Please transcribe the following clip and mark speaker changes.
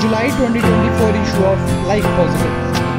Speaker 1: July 2024 issue of Life Positive.